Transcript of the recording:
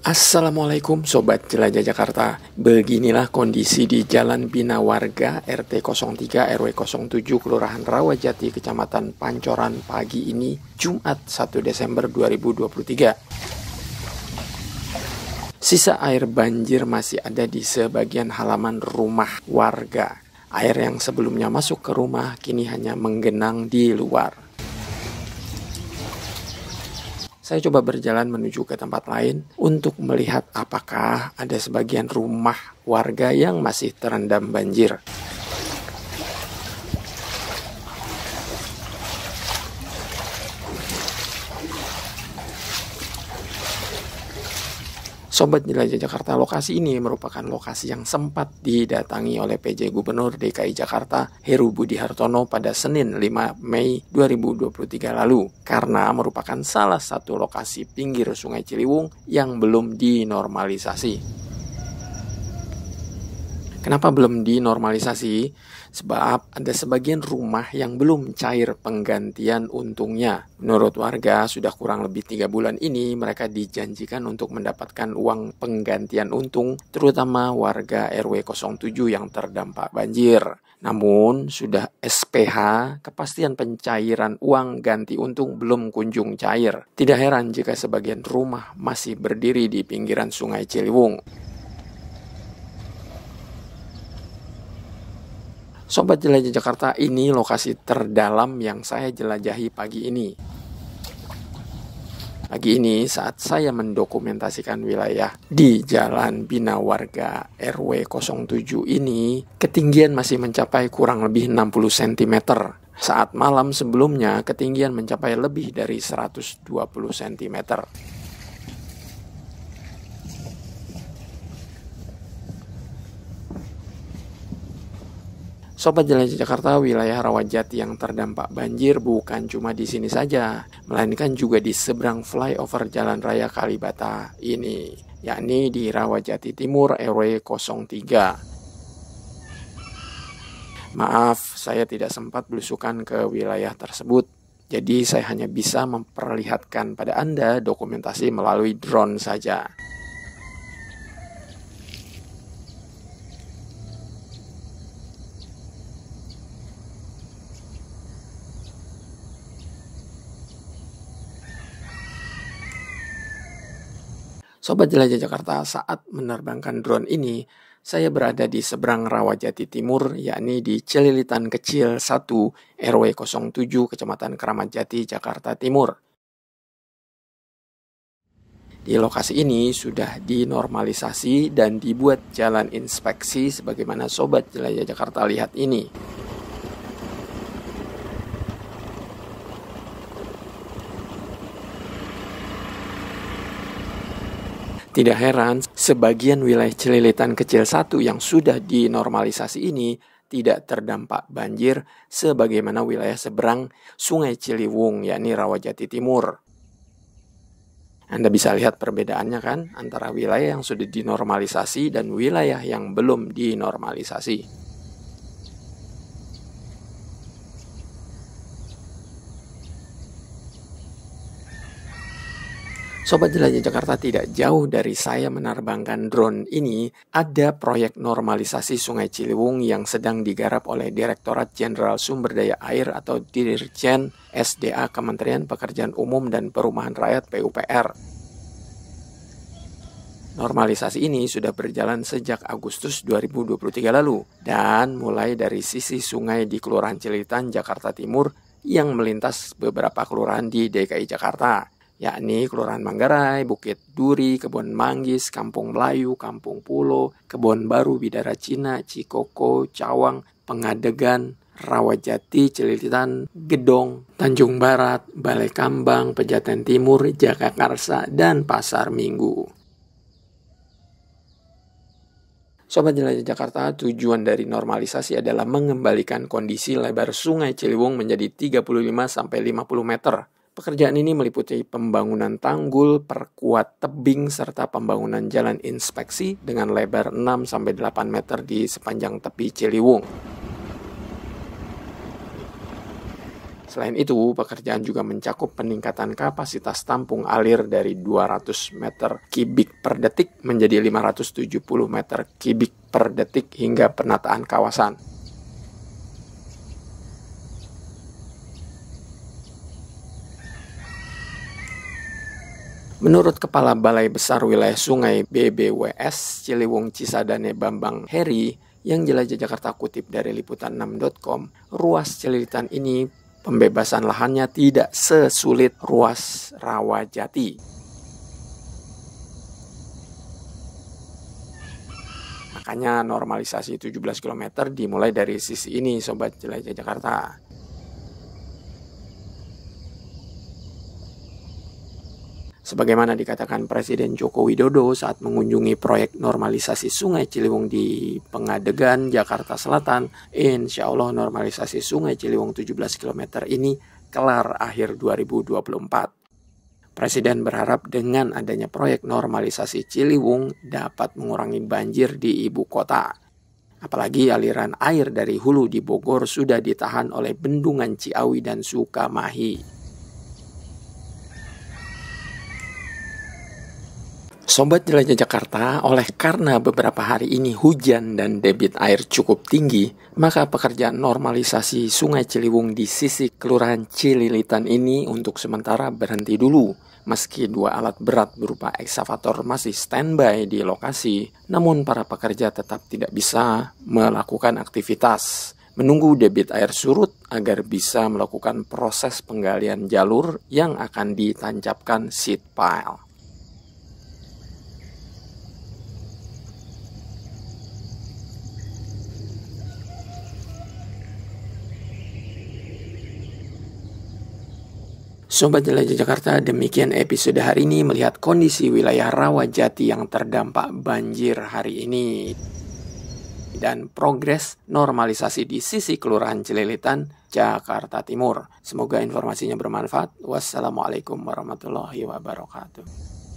Assalamualaikum Sobat Jelajah Jakarta. Beginilah kondisi di Jalan Bina Warga RT 03 RW 07 Kelurahan Rawajati Kecamatan Pancoran pagi ini Jumat 1 Desember 2023 Sisa air banjir masih ada di sebagian halaman rumah warga. Air yang sebelumnya masuk ke rumah kini hanya menggenang di luar saya coba berjalan menuju ke tempat lain untuk melihat apakah ada sebagian rumah warga yang masih terendam banjir. Sobat Jelajah Jakarta, lokasi ini merupakan lokasi yang sempat didatangi oleh PJ Gubernur DKI Jakarta Heru Budi Hartono pada Senin 5 Mei 2023 lalu karena merupakan salah satu lokasi pinggir Sungai Ciliwung yang belum dinormalisasi. Kenapa belum dinormalisasi? Sebab ada sebagian rumah yang belum cair penggantian untungnya. Menurut warga, sudah kurang lebih tiga bulan ini mereka dijanjikan untuk mendapatkan uang penggantian untung, terutama warga RW 07 yang terdampak banjir. Namun, sudah SPH, kepastian pencairan uang ganti untung belum kunjung cair. Tidak heran jika sebagian rumah masih berdiri di pinggiran sungai Ciliwung. Sobat Jelajah Jakarta, ini lokasi terdalam yang saya jelajahi pagi ini. Pagi ini saat saya mendokumentasikan wilayah di Jalan Bina Warga RW 07 ini, ketinggian masih mencapai kurang lebih 60 cm. Saat malam sebelumnya, ketinggian mencapai lebih dari 120 cm. Sobat Jelajah Jakarta, wilayah Rawajati yang terdampak banjir bukan cuma di sini saja, melainkan juga di seberang flyover Jalan Raya Kalibata ini, yakni di Rawajati Timur RW 03. Maaf, saya tidak sempat belusukan ke wilayah tersebut. Jadi saya hanya bisa memperlihatkan pada Anda dokumentasi melalui drone saja. Sobat Jelajah Jakarta, saat menerbangkan drone ini, saya berada di seberang Rawajati Timur, yakni di Celilitan Kecil 1 RW 07 Kecamatan Keramat Jati, Jakarta Timur. Di lokasi ini sudah dinormalisasi dan dibuat jalan inspeksi sebagaimana Sobat Jelajah Jakarta lihat ini. Tidak heran, sebagian wilayah celilitan kecil satu yang sudah dinormalisasi ini tidak terdampak banjir sebagaimana wilayah seberang Sungai Ciliwung yakni Rawajati Timur. Anda bisa lihat perbedaannya kan antara wilayah yang sudah dinormalisasi dan wilayah yang belum dinormalisasi. Sobat Jelajah Jakarta tidak jauh dari saya menerbangkan drone ini, ada proyek normalisasi Sungai Ciliwung yang sedang digarap oleh Direktorat Jenderal Sumber Daya Air atau Dirjen SDA Kementerian Pekerjaan Umum dan Perumahan Rakyat PUPR. Normalisasi ini sudah berjalan sejak Agustus 2023 lalu dan mulai dari sisi sungai di Kelurahan Cilitan, Jakarta Timur yang melintas beberapa kelurahan di DKI Jakarta yakni Kelurahan Manggarai, Bukit Duri, Kebun Manggis, Kampung Melayu, Kampung Pulo, Kebun Baru, Bidara Cina, Cikoko, Cawang, Pengadegan, Rawajati, Celilitan, Gedong, Tanjung Barat, Balai Kambang, Pejaten Timur, Jagakarsa, dan Pasar Minggu. Sobat Jelajah Jakarta, tujuan dari normalisasi adalah mengembalikan kondisi lebar Sungai Ciliwung menjadi 35-50 meter Pekerjaan ini meliputi pembangunan tanggul, perkuat tebing, serta pembangunan jalan inspeksi dengan lebar 6-8 meter di sepanjang tepi Ciliwung. Selain itu, pekerjaan juga mencakup peningkatan kapasitas tampung alir dari 200 meter kubik per detik menjadi 570 meter kubik per detik hingga penataan kawasan. Menurut Kepala Balai Besar Wilayah Sungai BBWS Ciliwung Cisadane Bambang Heri yang jelajah Jakarta kutip dari liputan6.com, ruas Cililitan ini pembebasan lahannya tidak sesulit ruas Rawajati. Makanya normalisasi 17 km dimulai dari sisi ini Sobat Jelajah Jakarta. Sebagaimana dikatakan Presiden Joko Widodo saat mengunjungi proyek normalisasi Sungai Ciliwung di Pengadegan, Jakarta Selatan, insya Allah normalisasi Sungai Ciliwung 17 km ini kelar akhir 2024. Presiden berharap dengan adanya proyek normalisasi Ciliwung dapat mengurangi banjir di ibu kota. Apalagi aliran air dari hulu di Bogor sudah ditahan oleh bendungan Ciawi dan Sukamahi. Sobat Jelajah Jakarta, oleh karena beberapa hari ini hujan dan debit air cukup tinggi, maka pekerjaan normalisasi Sungai Ciliwung di sisi Kelurahan Cililitan ini untuk sementara berhenti dulu. Meski dua alat berat berupa eksavator masih standby di lokasi, namun para pekerja tetap tidak bisa melakukan aktivitas menunggu debit air surut agar bisa melakukan proses penggalian jalur yang akan ditancapkan seat pile. Sobat Jelajah Jakarta, demikian episode hari ini melihat kondisi wilayah Rawajati yang terdampak banjir hari ini dan progres normalisasi di sisi Kelurahan Cililitan, Jakarta Timur. Semoga informasinya bermanfaat. Wassalamualaikum warahmatullahi wabarakatuh.